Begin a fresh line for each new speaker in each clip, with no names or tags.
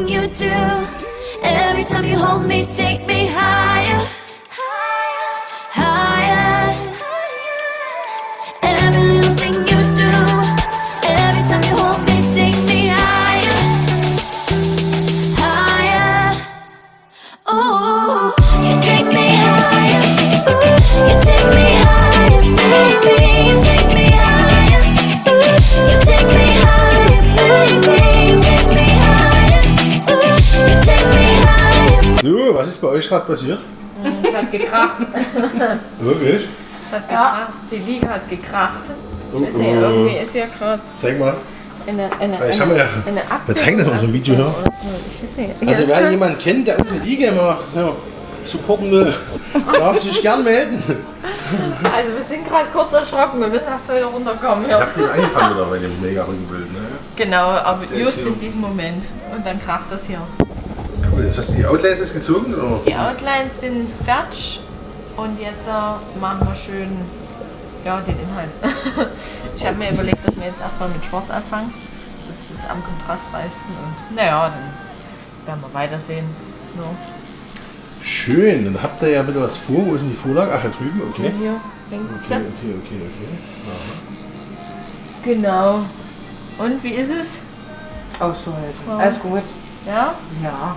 you do. Every time you hold me, take me high. Euch gerade passiert?
Es hat gekracht.
Wirklich?
Es hat gekracht. Die Liege hat gekracht. Ich weiß nicht, irgendwie ist ja gerade
Zeig mal.
eine, eine,
Vielleicht
eine,
ja-
eine
wir zeigen das mal so im Video, ja.
Ich nicht.
Also wer jemanden kennt, der unsere Liga immer ja, supporten will, darf sich gern melden.
also wir sind gerade kurz erschrocken. Wir müssen erst wieder runterkommen.
Ich
Ja.
hab den angefangen wieder bei dem mega Rückenbild. Ne?
Genau, aber
Der
just in diesem Moment. Und dann kracht das hier.
Cool. Ist das die Outlines jetzt gezogen? Oder?
Die Outlines sind fertig und jetzt äh, machen wir schön ja, den Inhalt. ich habe mir überlegt, dass wir jetzt erstmal mit Schwarz anfangen. Das ist am kontrastreichsten und naja, dann werden wir weitersehen. So.
Schön, dann habt ihr ja wieder was vor. Wo ist denn die Vorlage? Ach, da drüben, okay.
Hier, links.
Okay, okay, okay, okay.
Genau. Und wie ist es?
Auszuhalten. Alles gut.
Ja?
Ja.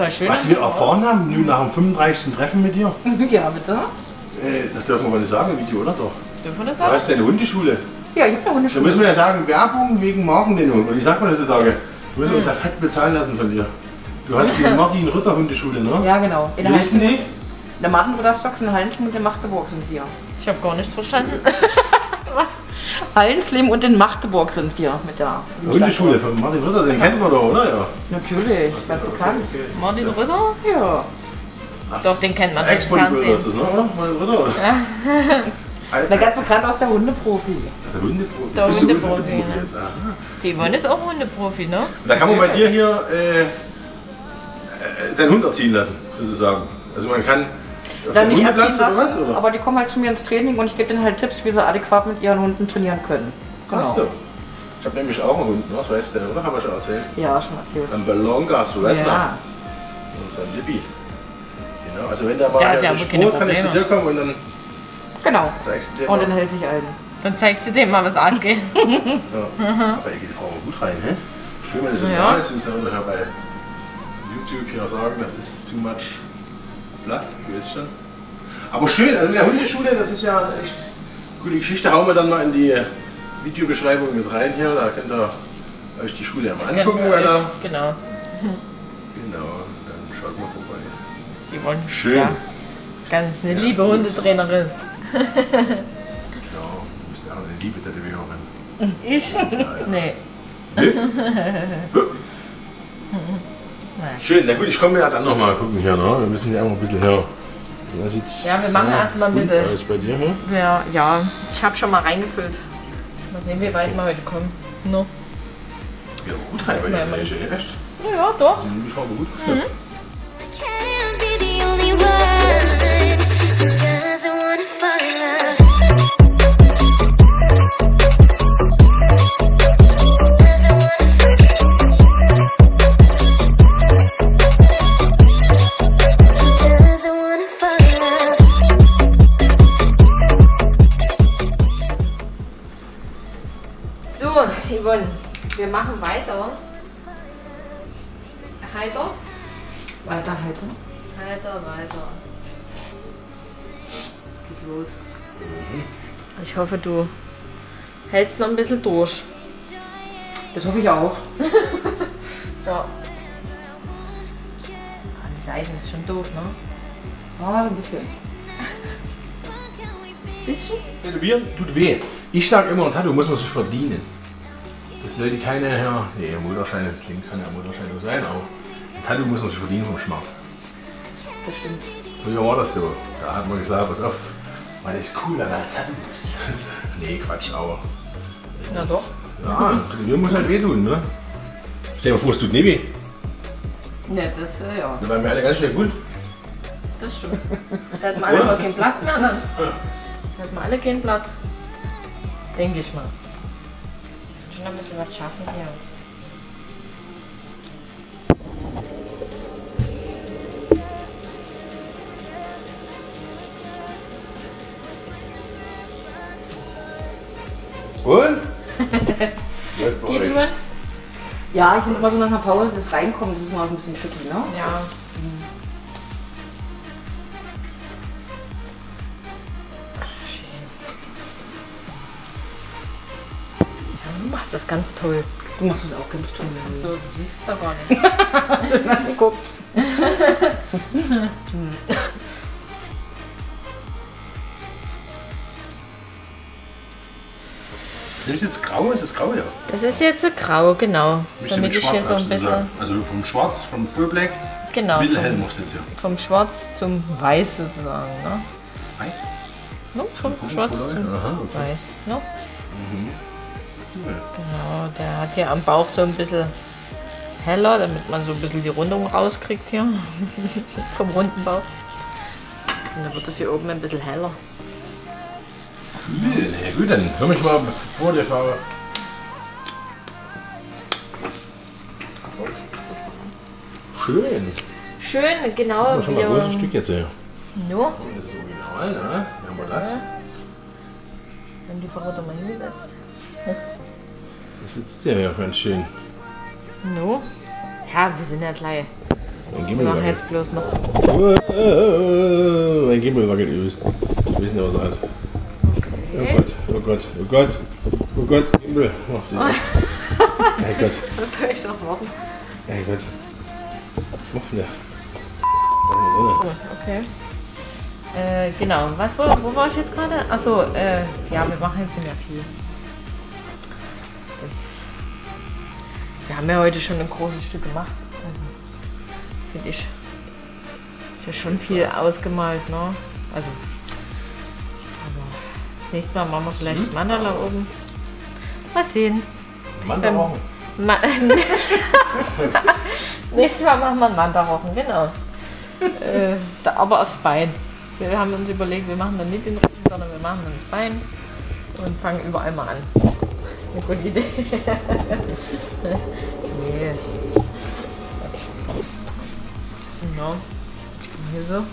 Ist doch schön.
Was wir erfahren haben, nun nach dem 35. Treffen mit dir,
Ja, bitte?
äh, das dürfen wir mal nicht sagen im Video, oder doch?
Dürfen wir das
Du
sagen?
hast deine Hundeschule.
Ja, ich habe eine
Da
Hundeschule.
müssen wir ja sagen, Werbung wegen Markennennung. Und sagt man das heutzutage? Du musst uns ja fett bezahlen lassen von dir. Du hast die Martin Ritter Hundeschule, ne?
Ja, genau. In
Wie
der
heißen die?
In der Martin-Bruder-Stocks in Hallensleben und in Magdeburg sind wir.
Ich habe gar nichts verstanden.
Hallensleben und in Magdeburg sind wir mit der
Hundeschule von Martin Ritter, den kennt man doch, oder? Ja.
Natürlich, ganz bekannt.
Martin Ritter?
Ja.
Doch, den kennt man im
Ex-Bodybuilder ist
Fernsehen.
das, ne? oder? Martin Ritter.
Na, ganz bekannt aus der Hundeprofi.
der Hundeprofi.
Der Hundeprofi,
Hundeprofi
ne?
jetzt? Aha.
Die Yvonne ist auch Hundeprofi, ne?
Und Da kann man bei dir hier äh, äh, seinen Hund erziehen lassen, sozusagen. Also man kann
Dann nicht
oder was?
lassen,
Oder?
aber die kommen halt zu mir ins Training und ich gebe denen halt Tipps, wie sie adäquat mit ihren Hunden trainieren können.
Hast du?
Genau.
Ich habe nämlich auch einen Hund, ne? das weißt du, oder? Haben wir schon erzählt.
Ja, schon erzählt.
Ein Belongas Redner.
Ja.
Und sein Lippi. Genau, also wenn der mal
Der ja keine
Spur, kann ich zu dir kommen und dann
Genau.
zeigst du dir
Und dann helfe ich allen.
Dann zeigst du dem mal, was abgeht.
Ja. Aber hier geht die Frau mal gut rein, hä? Schön, wenn das
Ja.
ja. ist, müssen wir nachher bei YouTube hier sagen, das ist too much Blatt, du weißt schon. Aber schön, also in der Hundeschule, das ist ja eine echt coole Geschichte. Hauen wir dann mal in die Videobeschreibung mit rein hier, da könnt ihr euch die Schule ja mal angucken, weil da,
Genau.
genau, dann schaut mal vorbei.
Die wollen
Schön.
Ja, ganz eine liebe Hundetrainerin.
Genau, du bist ja auch eine liebe Tätowiererin.
Ich? Nee.
Schön, na gut, ich komme ja dann noch mal gucken hier, ne? Wir müssen ja auch mal ein bisschen her.
Ja, wir machen
sehr
erst mal ein
gut
bisschen.
Aus bei dir, hm?
Ja, ja. Ich habe schon mal reingefüllt. Mal sehen, wie weit wir heute kommen. No.
Ja, gut rein bei
Ja,
dir,
Mann.
echt.
Ja, doch.
Die die Frau gut.
Can't be the only one who doesn't wanna fall in love.
Weiterhalten.
Heiter, weiter. Es geht los. Ich hoffe, du hältst noch ein bisschen durch.
Das hoffe ich auch.
Ja. Ah, Die Seiten ist schon doof, ne?
Ah, ein bisschen.
Bisschen?
Tätowieren tut weh. Ich sage immer, ein Tattoo muss man sich verdienen. Das sollte keine, ja, nee, Mutterschein, das klingt kann ja Mutterschein sein, aber Tattoo muss man sich verdienen vom Schmerz.
Das stimmt.
Früher war das so. Da hat man gesagt, pass auf, man ist cool, wenn man Tattoos. nee, Quatsch, aber.
Na doch.
Ja, Tätowieren muss halt wehtun, ne? Stell dir mal vor, es tut nie weh.
Ja, das, äh, ja,
Dann werden wir alle ganz schnell gut.
das stimmt. Da hatten wir alle mal keinen Platz mehr dann. Da hatten wir alle keinen Platz. Denke ich mal. Schon ein bisschen was schaffen hier. Geht. Yvonne?
Ja, ich finde immer so nach einer Pause, das Reinkommen, das ist mal ein bisschen tricky, ne?
Ja. Schön. Ja, du machst das ganz toll.
Du machst es auch ganz toll.
So, du siehst es doch gar nicht.
Hast
Das ist jetzt grau, ist das grau, ja.
Das ist jetzt so grau, genau.
Müsste
Damit
mit
ich hier so ein bisschen.
Also vom schwarz, vom Full Black,
genau,
mittelhell
vom,
machst du jetzt ja.
vom Schwarz zum Weiß sozusagen. Ne?
Weiß?
No, vom
Vom
Schwarz
Color,
zum
Aha, okay.
Weiß. Ne?
Cool.
Genau, der hat hier am Bauch so ein bisschen heller, damit man so ein bisschen die Rundung rauskriegt hier. Vom runden Bauch. Und dann wird es hier oben ein bisschen heller.
Ja gut, dann hör mich mal vor der Farbe. Schön.
Schön, genau.
Das schon mal ein großes Stück jetzt hier.
Nur,
Das ist original, ne? Haben wir das?
wenn die Verrotte mal hinsetzt.
Das sitzt ja ja ganz schön.
No. Ja, wir sind ja gleich.
Mein
Wir
Gimmel
machen
wackelt.
jetzt bloß noch.
Mein Gimmel wackelt übelst. Wir wissen ja, was hat. Oh Gott, oh Gott, oh Gott. Oh Gott, Gimbel. Mach sie. Hey Gott,
Was soll ich noch warten?
hey Gott. Was macht denn der? Oh,
Gut, okay. Äh, genau. Was, wo, wo war ich jetzt gerade? Achso, äh, ja, wir machen jetzt nicht mehr viel. Das, wir haben ja heute schon ein großes Stück gemacht. Also, finde ich. Ist ja schon viel ausgemalt, ne? Also, das nächste Mal machen wir vielleicht Mandala oben. Mal sehen.
Mann, da rauchen.
Ma Nächstes Mal machen wir einen Mantarochen, genau. äh, da, aber aufs Bein. Wir haben uns überlegt, wir machen dann nicht den Rücken, sondern wir machen dann das Bein und fangen überall mal an. Eine gute Idee. nee. Ja. Hier so.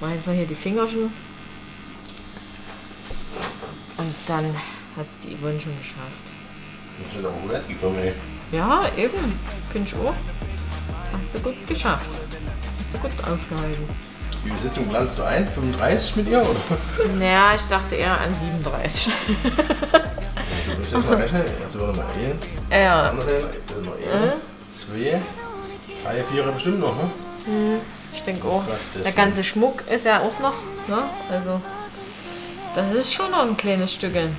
Mach jetzt noch hier die Fingerchen. Und dann hat es die Yvonne schon geschafft.
Ich bin auch weit gekommen, ey.
Ja, eben. Finde ich auch. Hast du gut geschafft. Hast du gut ausgehalten.
Wie viel Sitzung planst du ein? 35 mit ihr, oder?
Naja, ich dachte eher an 37.
Du musst jetzt mal rechnen. Also warte mal. Eins,
ja.
andere Seite. Das ist noch ein, zwei, drei, vier bestimmt noch, ne?
Ich denke auch.
Das
Der ganze Schmuck ist ja auch noch, ne? Also, das ist schon noch ein kleines Stückchen.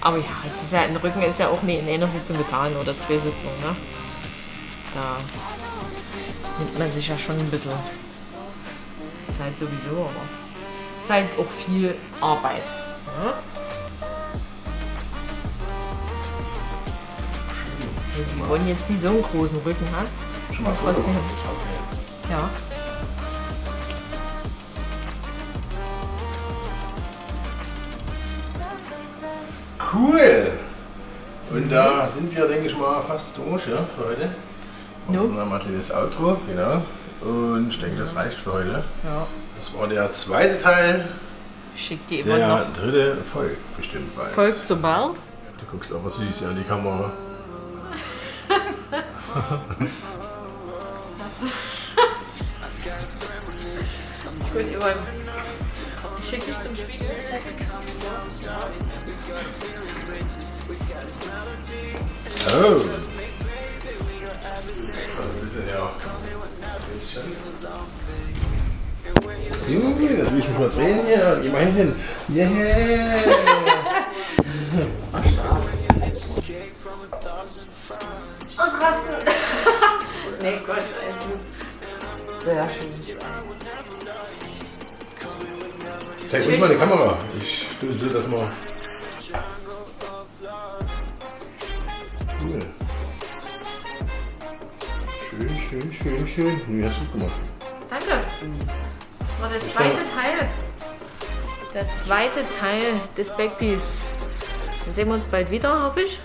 Aber ja, es ist ja, ein Rücken ist ja auch nie in einer Sitzung getan oder zwei Sitzungen, ne? Da nimmt man sich ja schon ein bisschen Zeit sowieso, aber es ist halt auch viel Arbeit. Ne? Die wollen jetzt nicht so einen großen Rücken haben.
Schon mal
Trotzdem. Ja.
Cool! Und da sind wir, denke ich mal, fast durch ja, für heute. Und dann mal ein kleines Outro, genau. Und ich denke, das reicht für heute.
Ja.
Das war der zweite Teil.
Schickt die immer
Der
noch.
dritte folgt bestimmt bald.
Folgt so bald.
Du guckst aber süß ja in die Kamera.
Gut, Yvonne. Ich schicke dich zum Spiegel.
Oh! Das ist ein bisschen, ja. Bisschen. Junge, das will ich mich mal drehen hier. Geh mal hin. Yeah!
Und rasten. nee, Gott, ey. Sehr schön.
Zeig uns mal die Kamera. Ich will das mal. Cool. Schön, schön, schön, schön. Nee, hast du gut gemacht.
Danke. Das war der zweite Teil. Der zweite Teil des Backpiece. Dann sehen wir uns bald wieder, hoffe ich.